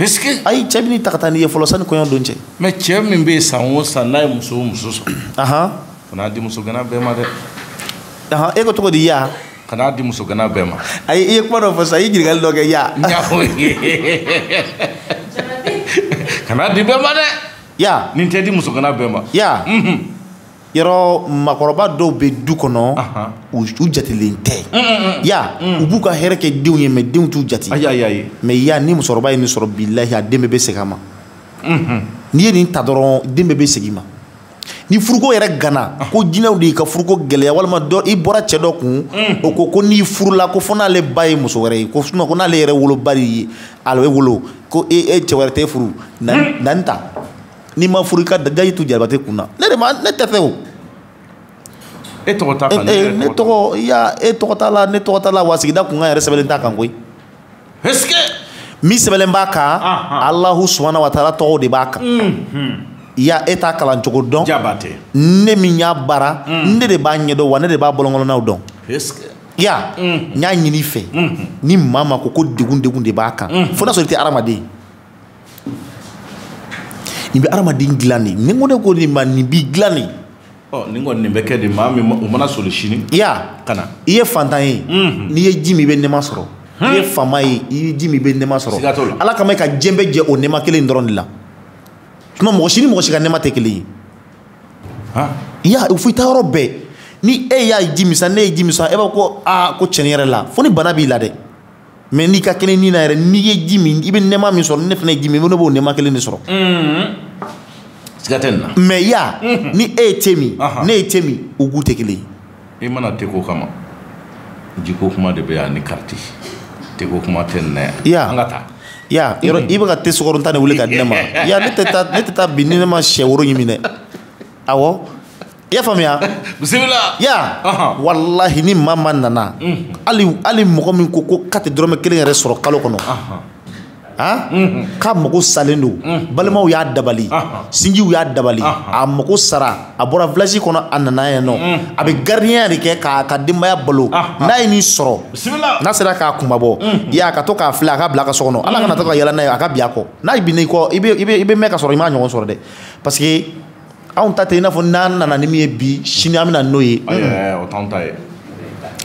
Est-ce que ayi cɛ bɛn'i ta ka taa n'i ye fɔlɔ sani kɔɲɔ don cɛ mais cɛ min bɛ yen san o san n'a ye muso o muso sɔrɔ ahan kan'a di muso gana bɛɛ ma dɛ ahan e ko cogo di ya kan'a di muso gana bɛɛ ma ayi i ye kuma dɔ fɔ sisan i ye ɲininkali dɔ kɛ ya n y'a fɔ i ye kan'a di bɛɛ ma dɛ ya nin tɛ di muso gana bɛɛ ma ya yɔrɔ makɔrɔba dɔw bɛ du kɔnɔ u jatelen tɛ mm, mm, mm. ya u b'u ka hɛrɛ kɛ denw ye mɛ denw t'u jate mɛ ya ni musokɔrɔba ye nin sɔrɔ bilahi a den bɛɛ bɛ segin a ma mm-hmm. n'i ye nin ta dɔrɔn den bɛɛ bɛ segin ma ni furuko yɛrɛ gana ah. ko jinɛw de y'i ka furuko gɛlɛya walima dɔ i bɔra cɛ dɔ kun o ko ko n'i furula ko fo n'ale ba ye muso wɛrɛ ye ko sinɔn ko n'ale yɛrɛ woloba de ye a bɛ wolo ko e, e cɛ wɛrɛ tɛ furu na nin ta n'i ma furu i ka gaji tu jarabate kun na ne de ma ne tɛ fɛ o e tɔgɔ t'a kan ne tɔgɔ ya e tɔgɔ t'a la ne tɔgɔ t'a la wa sigida kunkan yɛrɛ sɛbɛnlen t'a kan koyi ɛseke min sɛbɛnlen b'a kan alahu subahana wa taala tɔgɔw de b'a kan ya e t'a kalan cogo dɔn jabate ne min y'a baara mm. ne de b'a ɲɛdɔn wa ne de b'a bɔlɔnkɔnɔnaw dɔn ya mm. n y'a ɲini i fɛ mm-hmm. ni maa ma ko ko degun degun de b'a kan mm-hmm. fo n'a sɔrɔ i tɛ hadamaden nin bɛ adamaden dilan de ni ko ne ko nin ma nin b'i dilan de ɔ nin kɔni nin bɛ kɛ de maa min u mana soli sini ya ka na i ye fantan ye mhm. n'i ye ji min i bɛ nɛma sɔrɔ n'i ye faama ye i ye ji min i bɛ nɛma sɔrɔ ala kama i ka diɲɛ bɛɛ jɛ o nɛma kelen dɔrɔn de la tuma mɔgɔ si ni mɔgɔ si ka nɛma tɛ kelen ye ya fo i taa yɔrɔ bɛɛ ni e y'a ji min sa ne ye ji min sa e b'a fɔ ko aa ko cɛnin yɛrɛ la fo ni bana b'i la dɛ mɛ n'i ka kelen ni na yɛrɛ n'i ye ji min i bɛ nɛma min sɔrɔ ne fana ye ji min ne b'o nɛma kelen de sɔrɔ siga tɛ nin na mɛ ya ni e ye te min ne ye te min u gu tɛ kelen ye i mana te ko kama jiko kuma de bɛ yan ni kariti te ko kuma tɛ nin na yan ya an ka taa ya yɔrɔ i bɛ ka te sukɔrɔ tan de wuli ka di ne ma ya ne tɛ taa ne tɛ taa bi ni ne ma sɛ woro ɲimi dɛ awɔ i y'a faamuya bisimila ya walahi ni maa ma nana hali hali mɔgɔ min ko ko k'a tɛ dɔrɔmɛ kelen yɛrɛ sɔrɔ kalo kɔnɔ han k'a mago salen don balimaw y'a dabali sinjiw y'a dabali a mago sara a bɔra village kɔnɔ a nana yan nɔ a bɛ gardien de kɛ k'a ka denbaya balo n'a ye min sɔrɔ n'a sera k'a kunbabɔ i y'a ka to k'a filɛ a ka bila a ka so kɔnɔ ala kana to ka yala n'a ye a ka bi a kɔ n'a binna i kɔ i bɛ i bɛ i bɛ mɛn ka sɔrɔ i m'a ɲɔgɔn sɔrɔ dɛ parce que anw ta tɛ i n'a fɔ n'an nana ni min ye bi sini an bɛna n'o ye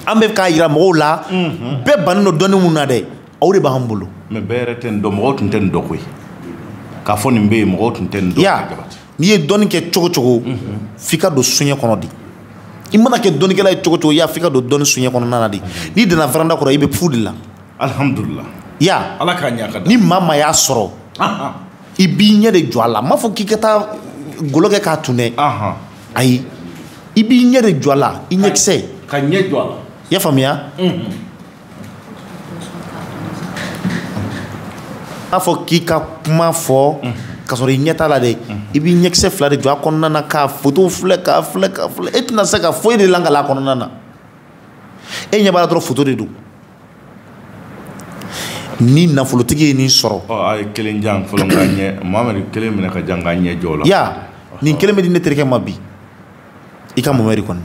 an bɛ k'a jira mɔgɔw la mhm. bɛɛ bannen don dɔnni mun na dɛ aw de b'an bolo mɛ bɛɛ yɛrɛ tɛ nin dɔn mɔgɔw tun tɛ nin dɔn koyi k'a fɔ nin bɛ yen mɔgɔw tun tɛ nin dɔn ya n'i ye dɔnni kɛ cogo cogo mhm. f'i ka don soɲɛ kɔnɔ de i mana kɛ dɔnnikɛla ye cogo cogo ya f'i ka don dɔnni soɲɛ kɔnɔna na de mhm. n'i donna faranda kɔrɔ i bɛ fu de la alihamudulila ya ala k'a ɲɛ ka da ni maa maa y'a sɔrɔ i b'i ɲɛ de jɔ a la n b'a fɔ k'i ka taa golo kɛ k'a tun dɛ ayi i b'i ɲɛ de jɔ a la i ɲɛkisɛ ka ɲɛ jɔ a la i y'a faamuya n'a fɔ k'i ka kuma fɔ ka sɔrɔ i ɲɛ t'a la dɛ i b'i ɲɛkisɛ fila de jɔ a kɔnɔna na k'a foto filɛ k'a filɛ k'a filɛ e tɛna se ka foyi de lankala a kɔnɔna na e ɲɛ b'a la dɔrɔn foto de don ni nafolotigi ye nin sɔrɔ a ye kelen jan fɔlɔ ka ɲɛ mamari kelen minɛ ka jan ka ɲɛ jɔ la ya nin kelen bɛ di ne terikɛ ma bi i ka mamari kɔni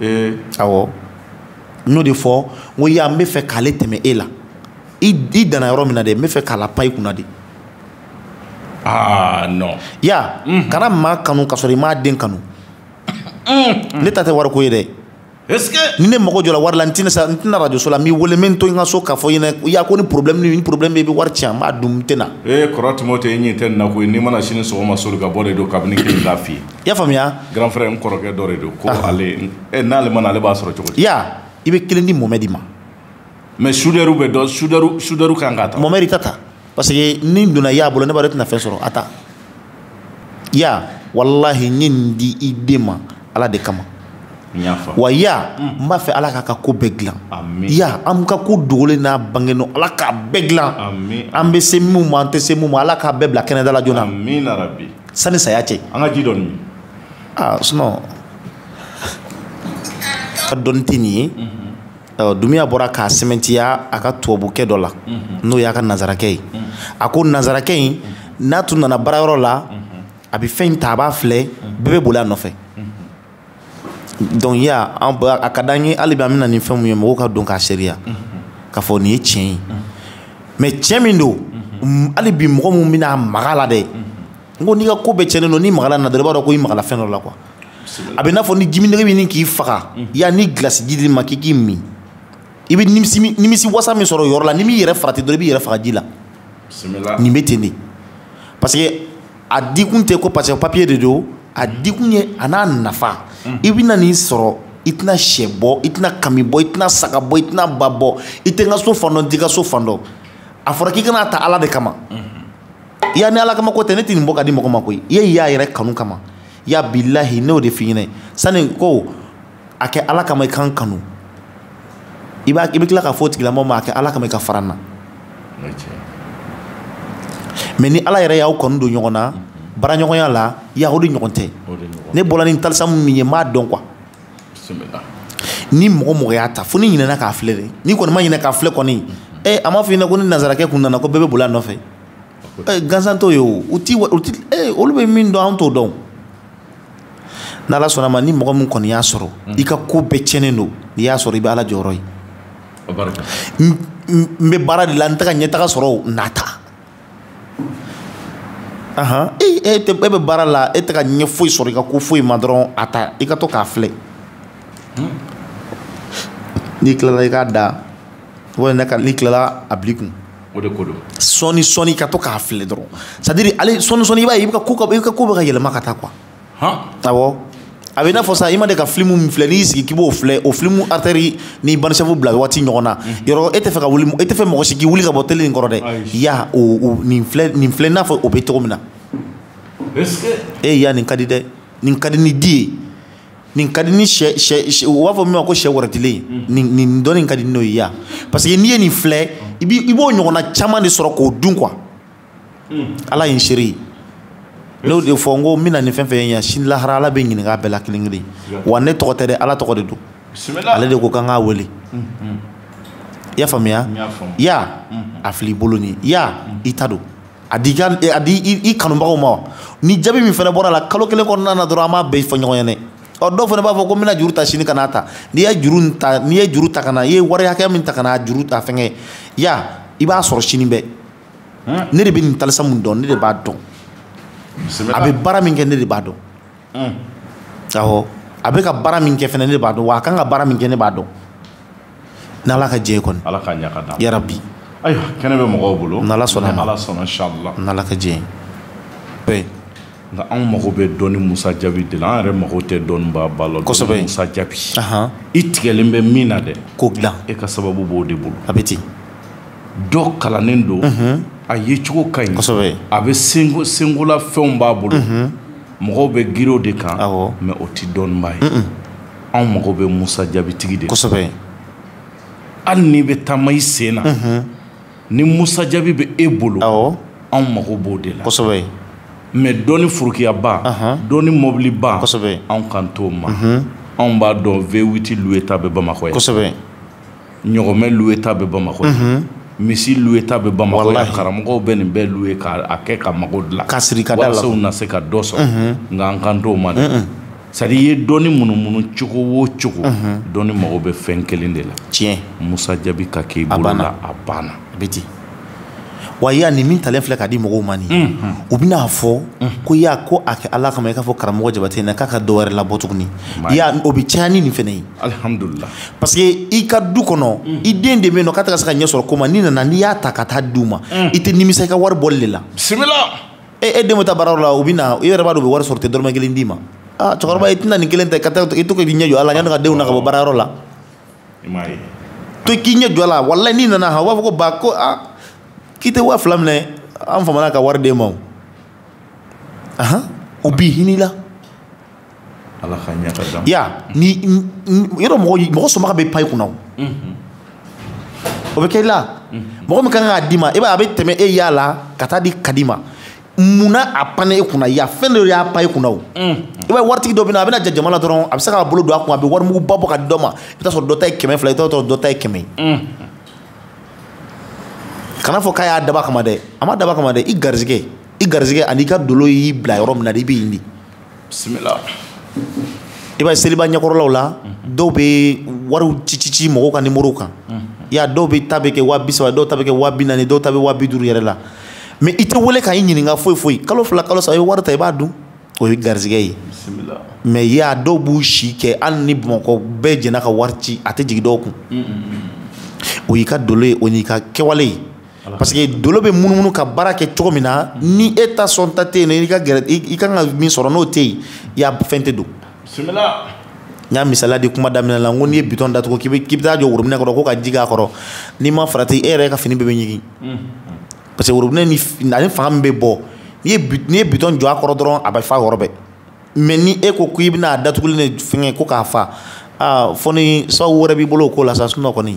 ee awɔ n y'o de fɔ n ko ya n bɛ fɛ k'ale tɛmɛ e la i i danna yɔrɔ min na dɛ n bɛ fɛ k'a la pan i kunna de aa non ya kana maa kanu k'a sɔrɔ i m'a den kanu ne ta tɛ wariko ye dɛ ni ne mago jɔra wari la n tɛna sa n tɛna radio so la n b'i wele n bɛ n to n ka so k'a fɔ ɲɛna y'a ko ni problème ni problème bɛ i bɛ wari ci n b'a dun n tɛna. ee kɔrɔ timote i ɲɛ tɛ nin na koyi n'i mana sini sɔgɔma soli ka bɔ de don kabini kelen k'a f'i ye. i y'a faamuya. grand frère n kɔrɔkɛ dɔ de don ko ale ɛ n'ale ma na ale b'a sɔrɔ cogo di. ya i bɛ kelen di mɔmɛ di ma. mais soudeur bɛ dɔ soudeur soudeur kan ka ta. mɔmɛ i ta ta. parce que ni n donna y'a bolo ne b'a dɔn e tɛna fɛn sɔrɔ a ta ya walahi n ye nin di i den ma ala de kama wa ya n b'a fɛ ala k'a ka ko bɛɛ dilan ya an ka ko dogolen n'a bange nɔ ala k'a bɛɛ dilan an bɛ se minnu ma an tɛ se minnu ma ala k'a bɛɛ bila kɛnɛda la joona sani saya cɛ an ka ji dɔ min ah sinon ka dɔnni tɛ nin ye dumiya bɔra k'a sɛmɛntiya a ka tubabukɛ dɔ la mhm. n'o y'a ka nazarakɛ ye mhm. a ko nazarakɛ in mhm. n'a tun nana baarayɔrɔ la a bɛ fɛn in ta a b'a filɛ bɛɛ bɛ boli a nɔfɛ dɔnku ya a ka d'an ye hali bi an bɛna nin fɛn mun ye mɔgɔw ka don k'a seereya k'a fɔ nin ye tiɲɛ ye mɛ tiɲɛ min don hali bi mɔgɔ min bɛna maga la dɛ n ko n'i ka ko bɛɛ cɛnnen don ni magala na dɔrɔn i b'a dɔn ko i magala fɛn dɔ la kuwa a bɛ n'a fɔ ni jiminɛge bɛ ni k'i faga mm. y'a ni gilasi ji di ma k'i k'i min i bɛ nimisi wasa min sɔrɔ o yɔrɔ la ni m'i yɛrɛ farati dɔrɔn i b'i yɛrɛ faga ji la nin bɛ ten de parce que a dikun tɛ ko parce que papiye de don a dikun ye a n'a nafa mm. i bɛna nin sɔrɔ i tɛna sɛ bɔ i tɛna kami bɔ i tɛna saga bɔ i tɛna ba bɔ i tɛ n ka so fan dɔn n t'i ka so fan dɔn a fɔra k'i kana ta ala de kama. Mm. ya ni ala kama ko tɛ ne tɛ nin bɔ ka di mɔgɔ ma koyi i ye y'a yɛrɛ kanu kama ya bilahi ne y'o de f'i ɲɛna sani ko a kɛ ala kama i kan kanu i b'a i bɛ tila k'a fɔ o tigilamɔgɔ ma a kɛ ala kama i ka fara n na mɛ ni ala yɛrɛ y'aw kanu don ɲɔgɔn na baaraɲɔgɔnya la ya o de ɲɔgɔn tɛ ne bɔra ni talisa min ye n b'a dɔn kuwa ni mɔgɔ mɔgɔ y'a ta fo ni ɲinɛna k'a filɛ de n'i kɔni ma ɲinɛ k'a filɛ kɔni ɛ a m'a fɔ i ɲɛna ko ni nansara kɛ kun nana ko bɛɛ bɛ boli a nɔfɛ eh, gansanto ye o u ti u ti eh, olu bɛ min dɔn an t'o dɔn n'ala sɔnna ma ni mɔgɔ min kɔni y'a sɔrɔ mm. i ka ko bɛɛ tiɲɛnen don n'i y'a sɔrɔ i bɛ ala jɔyɔrɔ ye n bɛ baara de la n tɛ ka ɲɛtaga sɔrɔ o nata ahan e e tɛ e bɛ baara la e tɛ ka ɲɛ foyi sɔrɔ i ka ko foyi ma dɔrɔn a ta i ka to k'a filɛ hmm. n'i tilala i k'a da walima n'i tilala a bil'i kun o de ko don sɔni sɔni ka to k'a filɛ dɔrɔn c'est à dire ale sɔni sɔni i b'a ye i bɛ ka ko ka i ka ko bɛ ka yɛlɛma ka taa quoi awɔ a bɛ i n'a fɔ sa i ma de ka filimu min filɛ n'i y'i sigi k'i b'o filɛ o filimu aritɛri ni banisɛfu bila waati ɲɔgɔn na yɔrɔ e tɛ fɛ ka wuli e tɛ fɛ mɔgɔ si k'i wuli ka bɔ tele nin kɔrɔ dɛ ya o nin filɛ nin filɛ n'a fɔ o bɛ cogo min na e ya nin ka di dɛ nin ka di ni di ye nin ka di ni sɛ sɛ u b'a fɔ min ma ko sɛ wɛrɛtilen mm. nin nin dɔnni ka di n'o ye yan parce que n'i ye nin filɛ i bi i b'o ɲɔgɔnna caman de sɔrɔ k'o dun quoi mm. ala ye n seere ye n'o de fɔ n ko n bɛna nin fɛn fɛn ye yan sini lahara ala bɛ ɲininka a bɛɛ la kelen kelen wa ne tɔgɔ tɛ dɛ ala tɔgɔ de don ale de ko k'an k'a wele mm-hmm. i y'a faamuya ya a fili i bolo ni ya i ta don a di a di i kanubagaw ma wa ni jaabi min fana bɔra a la kalo kelen kɔnɔna na dɔrɔn an b'a bɛɛ fɔ ɲɔgɔn ɲɛnɛ ɔ dɔw fana b'a fɔ ko n bɛna juru ta sini ka n'a ta n'i ye juru ta n'i ye juru ta ka na i ye wari hakɛya min ta ka na juru ta fɛngɛ ya i b'a sɔrɔ sini bɛɛ ne de bɛ nin talisa mun dɔn ne de b'a dɔn a bɛ baara min kɛ ne de b'a dɔn awɔ a bɛ ka baara min kɛ fana ne de b'a dɔn wa a kan ka baara min kɛ ne b'a dɔn ni ala ka jɛ ye kɔni ala ka ɲa ka da yarabi ayiwa kɛnɛ bɛ mɔgɔw bolo n'ala sɔnna ma ala sɔnna inshallah n'ala ka jɛ ye bɛɛ nka anw mago bɛ dɔnni musa jaabi de la an yɛrɛ mago tɛ dɔnniba ba la kosɛbɛ musa jaabi i tigɛlen bɛ min na dɛ ko dilan e ka sababu b'o de bolo a bɛ ten dɔ kalannen don a ye cogo ka ɲi kosɛbɛ a bɛ senko senkola fɛnw b'a bolo mɔgɔw bɛ girin o de kan mɛ o tɛ dɔnniba ye anw mago bɛ musa jabitigi de kosɛbɛ hali n'i bɛ taama i sen na ni musa jabi bɛ e bolo awɔ anw mago b'o de la kosɛbɛ mɛ dɔɔni forokiyaba dɔɔni mɔbiliba kosɛbɛ anw kan t'o ma anw b'a dɔn v8 luwe ta bɛ bamakɔ yan kosɛbɛ ɲɔgɔnmɛ luwe ta bɛ bamakɔ mhm. misi luwe ta bɛ bamakɔ ya karamɔgɔw bɛ nin bɛɛ luwe k'a kɛ ka mago dilan ka siri ka da la walasa na se ka dɔ sɔrɔ mhm. nka an kan t'o ma dɛ mhm. sadi i ye dɔɔni munumunu cogo o cogo dɔɔni mago bɛ fɛn kelen de la tiɲɛ musa jabi ka k'i bolo la a banna a bɛ ten wa y'a nin min talen filɛ ka di mɔgɔw ma nin u bɛna a fɔ ko y'a ko a kɛ ala kama i k'a fɔ karamɔgɔ jabate na k'a ka dɔ wɛrɛ labɔ tuguni y'a o bɛ caya ni nin fana ye alihamudulila parce que i ka du kɔnɔ i den de bɛ yen nɔ k'a tɛ ka se ka ɲɛ sɔrɔ ko ma n'i nana n'i y'a ta ka taa di u ma i tɛ nimisa i ka wari bɔli de la bisimila e e den bɛ taa baarayɔrɔ la u bɛ na i yɛrɛ b'a dɔn u bɛ wari sɔrɔ u tɛ dɔrɔmɛ kelen d'i ma aa cɛkɔrɔba i tɛna nin kelen ta i ka taa i to k'i ɲɛ jɔ a la yanni ka denw na ka bɔ baarayɔrɔ la i m'a ye to k'i ɲɛ jɔ la walayi n'i nana han u b'a fɔ ko ba ko a k'i tɛ waa fila minɛ an famana ka wari d'e ma o ahan u b'i hin'i la ala ka ɲɛ ka d'a ma ya ni yɔrɔ mɔgɔ mɔgɔ sɔnbaga bɛ pan i kunna o o bɛ kɛ i la mɔgɔ min ka kan k'a d'i ma i b'a ye a bɛ tɛmɛ e y'a la ka taa di kadi ma mun na a panna e kunna yan fɛn dɔ y'a pan e kunna o mm. i b'a ye waritigi dɔ bɛ na a bɛna jɛ jama la dɔrɔn a bɛ se k'a bolo don a kun a bɛ warimuguba bɔ ka di dɔ ma i bɛ t'a sɔrɔ dɔ ta ye kɛmɛ fila i bɛ t'a sɔrɔ dɔ ta ye kɛmɛ ye mm. kana fɔ k'a y'a daba kama dɛ a ma daba kama dɛ i garizigɛ i garizigɛ an'i ka dolo y'i bila yɔrɔ min na dɛ i bɛ yen de bisimila i b'a ye seliba ɲɛkɔrɔlaw la dɔw bɛ wariw cicici mɔgɔw ka nimorow kan y'a dɔw bɛ ta bɛ kɛ waa bi saba dɔw ta bɛ kɛ waa bi naani dɔw ta bɛ waa bi duuru yɛrɛ la mɛ i tɛ wele ka i ɲininka foyi foyi kalo fila kalo saba i bɛ wari ta i b'a dun o ye garizigɛ ye mɛ y'a dɔw b'u si kɛ hali ni bamakɔ bɛɛ jɛna ka wari ci a tɛ jigin dɔw kun o y'i ka dolo ye o n'i ka kɛwale ye parce que dolo bɛ munumunu ka baara kɛ cogo min na ni e ta sɔn ta tɛ yen i ka gɛrɛ i ka kan ka min sɔrɔ n'o tɛ yen i y'a fɛn tɛ don n y'a misaliya di kuma daminɛ la n ko n'i ye bitɔn datugu k'i bɛ taa jɔ worobinɛ kɔrɔ ko ka ji k'a kɔrɔ n'i ma farati e yɛrɛ ka fini bɛɛ bɛ ɲigin parce que worobinɛ ni ani fanga min bɛ bɔ n'i ye n'i ye bitɔn jɔ a kɔrɔ dɔrɔn a bɛ fa yɔrɔ bɛɛ mɛ ni e ko k'i bɛna a datugulen de fɛngɛ ko k'a fa aa fɔ ni sababu wɛrɛ b'i bolo o ko la sa sunɔ kɔni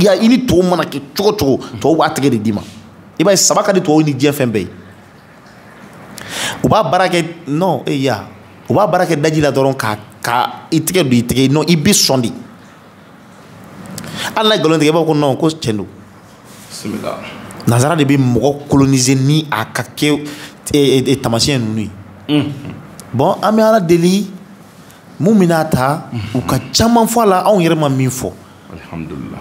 ya i ni tɔw mana kɛ cogo cogo tɔw b'a tɛgɛ de d'i ma i b'a ye saba ka di tɔw ni diɲɛ fɛn bɛɛ ye u b'a baara kɛ non e ya u b'a baara kɛ daji la dɔrɔn ka ka i tɛgɛ don i tɛgɛ non i bɛ sɔn de hali n'a ye nkalon tigɛ i b'a ko non ko tiɲɛ don nanzara de bɛ mɔgɔ coloniser ni a ka kɛ tamasiyɛn ninnu ye bɔn an bɛ ala deli mun bɛna ta u ka caman fɔ a la anw yɛrɛ ma min fɔ alihamudulila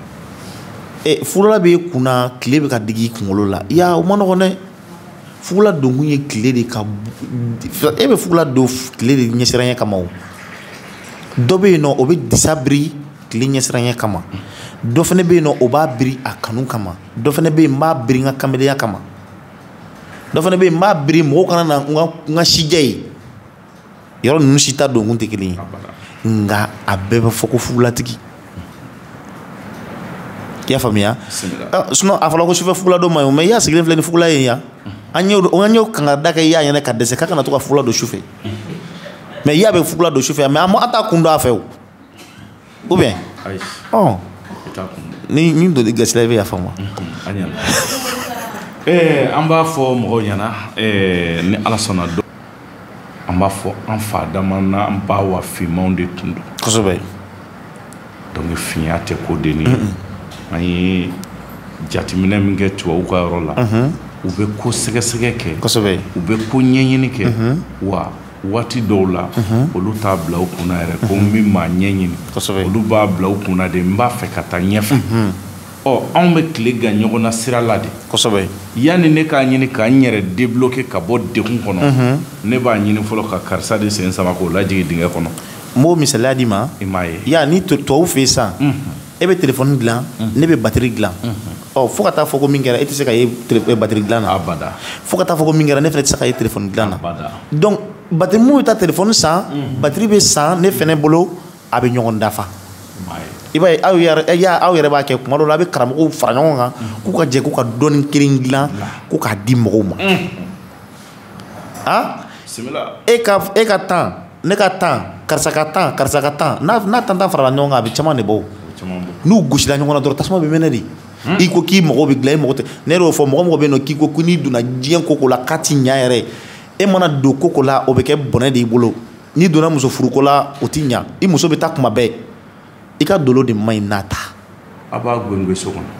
ɛ furula bɛ kun na tile bɛ ka digi i kunkolo la ya o ma nɔgɔn dɛ fugula donkun ye tile de ka e bɛ fugula don tile de ɲɛsiranya kama o dɔ bɛ yen nɔ o bɛ disa biri tile ɲɛsiranya kama dɔ fana bɛ yen nɔ o b'a biri a kanu kama dɔ fana bɛ yen n b'a biri n ka kamelenya kama dɔ fana bɛ yen n b'a biri mɔgɔw kana na n ka n ka sijɛ ye yɔrɔ ninnu si ta donkun tɛ kelen ye nka a bɛɛ bɛ fɔ ko fugulatigi i y'a faamuya sinon a fɔra ko sufɛ fugula dɔ ma ɲi mais i y'a sigilen filɛ ni fugula ye yan an y'o an y'o kangada kɛ i y'a ɲɛna ka dɛsɛ k'a kana to ka fugula don sufɛ mais i y'a bɛ fugula don sufɛ mais an t'a kun don a fɛ o u bɛ ni min don gasira i bɛ yafa ma an b'a fɔ mɔgɔw ɲɛna ni ala sɔnna dɔn an b'a fɔ an fa da n an ba wa fimanw de tun don kosɛbɛ dɔnku fiɲɛya tɛ ko den ye an ye jateminɛ min kɛ tubabu ka yɔrɔ la u bɛ ko sɛgɛsɛgɛ kɛ u bɛ ko ɲɛɲini kɛ wa waati dɔw la olu t'a bila u kunna yɛrɛ ko n bɛ maa ɲɛɲini olu b'a bila u kunna de n b'a fɛ ka taa ɲɛfɛ ɔ anw bɛ tile gan ɲɔgɔn na sira la de kosɛbɛ yanni ne k'a ɲini ka n yɛrɛ debloquer ka bɔ degun kɔnɔ ne b'a ɲini fɔlɔ ka karisa de sen sama k'o lajigin dingɛ kɔnɔ n b'o misaliya d'i ma i m'a ye ya ni tubabu fɛ yen sisan e bɛ telefɔni dilan ne bɛ batiri dilan ɔ fo ka taa fɔ ko min kɛra e tɛ se ka ye batiri dilan na abada fo ka taa fɔ ko min kɛra ne fana tɛ se ka ye telefɔni dilan na abada donc batiri mun bɛ taa telefɔni san batiri bɛ san ne fana bolo a bɛ ɲɔgɔn dafa i b'a ye aw yɛrɛ eh, y'a aw yɛrɛ b'a kɛ kuma dɔw la a bɛ karamɔgɔw fara ɲɔgɔn kan k'u ka jɛ k'u ka dɔnni kelen dilan ko k'a di mɔgɔw ma a e ka e ka tan ne ka tan karisa ka tan karisa ka tan n'a n'a tantan farala ɲɔgɔn kan a bɛ caman de bɔ n'u gosila ɲɔgɔn na dɔrɔn tasuma bɛ mɛnɛ de hmm. i ko k'i mago bɛ dilan i mago tɛ ne y'o fɔ mɔgɔ mɔgɔ bɛ yen nɔ k'i ko ko n'i donna diɲɛ ko ko la k'a ti ɲa yɛrɛ e mana don ko ko la o bɛ kɛ bɔnɛ de y'i bolo n'i donna muso furuko la o ti ɲa i muso bɛ taa kuma bɛɛ i ka dolo de man ɲi n'a ta a b'a gwengue so kɔnɔ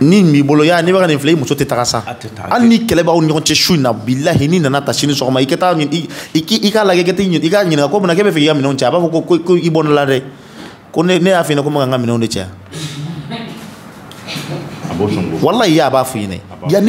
ni b'i bolo y'a n'i bɛ ka nin filɛ i muso tɛ taga sa hali ni kɛlɛ b'aw ni ɲɔgɔn cɛ su in na bilahi n'i nana ta sini sɔgɔma i ka taa i k'a lajɛ kɛ i k'a ɲininka ko munna k'e bɛ fɛ k'i ka minɛnw cɛ a b'a fɔ ko ko i bɔ ne la dɛ ko ne ne y'a f'i ɲɛna ko n bɛ ka n ka minɛnw de cɛ walahi a b'a f'i ɲɛna yanni